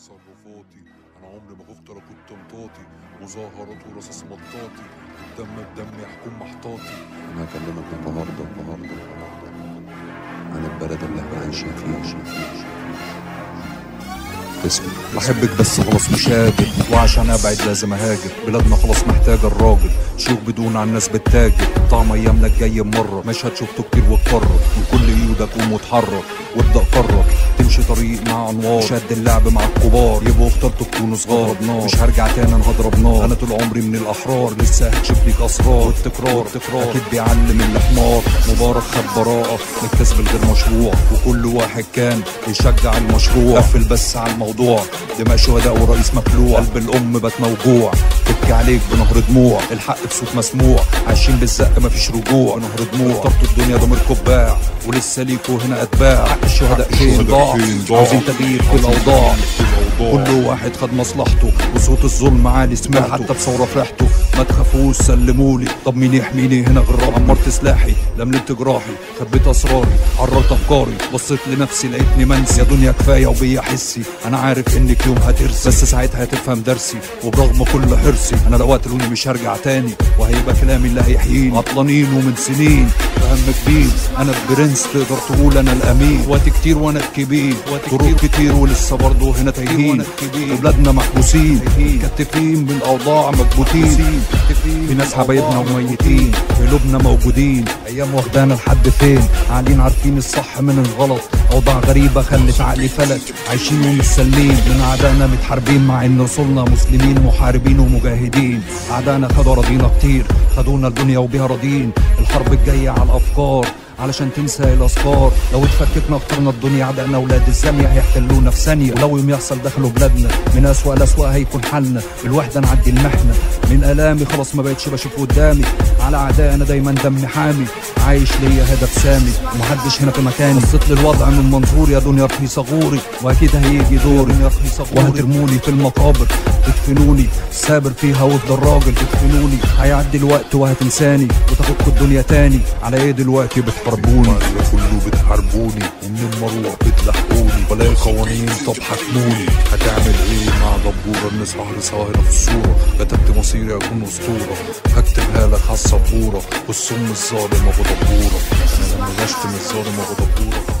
تصرفاتي أنا عمري ما خفت كنت مطاطي. مظاهرات ورصاص مطاطي. الدم بدم يحكم محطاطي أنا هكلمك النهارده النهارده النهارده. عن البلد اللي إحنا عايشين فيها. اسمي. بحبك بس خلاص مش قادر. وعشان أبعد لازم أهاجر. بلادنا خلاص محتاجة الراجل. شوك بدون عن الناس بتتاجر. طعم أيام لك جاي مرة. مش هتشوفته كتير وتكرر من كل إيدك قوم واتحرك وابدأ قرر تمشي طريق مع أنوار. شد اللعب مع الكبار. يبقوا اخترتوا تكونوا صغار. نار مش هرجع تاني أنا هضرب نار أنا طول عمري من الأحرار. لسه هكشف ليك أسرار. والتكرار. والتكرار. أكيد بيعلم الحمار مبارك خد براءة. من الكسب الغير مشروع. وكل واحد كان بيشجع المشروع. قفل بس على الموضوع. دماء شهداء ورئيس مخلوع قلب الأم بات موجوع. تبكي عليك بنهر دموع. الحق بصوت مسموع. عايشين بالزق مفيش رجوع. بنهر دموع. اخترتوا الدنيا ضمير كباع. ولسه ليكوا هنا أتباع. حق الشهداء فين ضاع؟ عاوزين تغيير في الأوضاع. كل واحد خد مصلحته. وصوت الظلم عالي سمعته. حتى بثوره فرحته. ما تخافوش سلمولي. طب مين يحميني؟ هنا غير عمرت سلاحي لملت جراحي خبيت أسراري. عررت أفكاري. بصيت لنفسي لقيتني منسي. يا دنيا كفاية وبيا حسي. أنا عارف إنك يوم هترسي. بس ساعتها هتفهم درسي. وبرغم كل حرصي أنا لو قتلوني مش هرجع تاني. وهيبقى كلامي اللي هيحييني. عطلانين ومن سنين. فهم كبير. أنا البرنس تقدر تقول أنا الأمين. وقت كتير وأنا الكبير. طرق كتير ولسه برضه هنا تايهين. وبلادنا محبوسين. مكتفين بالأوضاع مكبوتين. في ناس حبايبنا وميتين قلوبنا موجودين أيام واخدانا لحد فين؟ قاعدين عارفين الصح من الغلط أوضاع غريبة خلت عقلي فلت عايشين ومتسلين من أعدائنا متحاربين مع إن رسولنا مسلمين محاربين ومجاهدين. أعدائنا خدوا اراضينا كتير خدونا الدنيا وبيها راضيين الحرب الجاية على الأفكار. علشان تنسى الاسفار لو اتفككنا اخترنا الدنيا عدقنا أولاد الزانية هيحتلونا في ثانية. ولو يوم يحصل دخلوا بلادنا من أسوأ الاسوأ هيكون حالنا. بالوحدة نعدي المحنة. من آلامي خلاص ما بقتش بشوف قدامي. على أعدائنا دايما دمي حامي. عايش ليا هدف سامي ومحدش هنا في مكاني. بصيت للوضع من منظور يا دنيا رخيصة غوري وأكيد هيجي دوري. يا رخيصة غوري وهترموني في المقابر تدفنوني سابر فيها وافضل راجل تدفنوني هيعدي الوقت وهتنساني وتاخدكوا الدنيا تاني. على إيه دلوقتي بتحاربوني؟ كله بتحاربوني ومنين ما أروح بتلحقوني. بلاقي قوانين طب حكموني هتعمل إيه مع دبوره حارسها هنا في الصورة؟ كتبت مصيري اكون أسطورة. هكتبها لك على السبورة. والسم الظالم أبو دبورة. أنا لما بشتم الظالم أبو دبورة.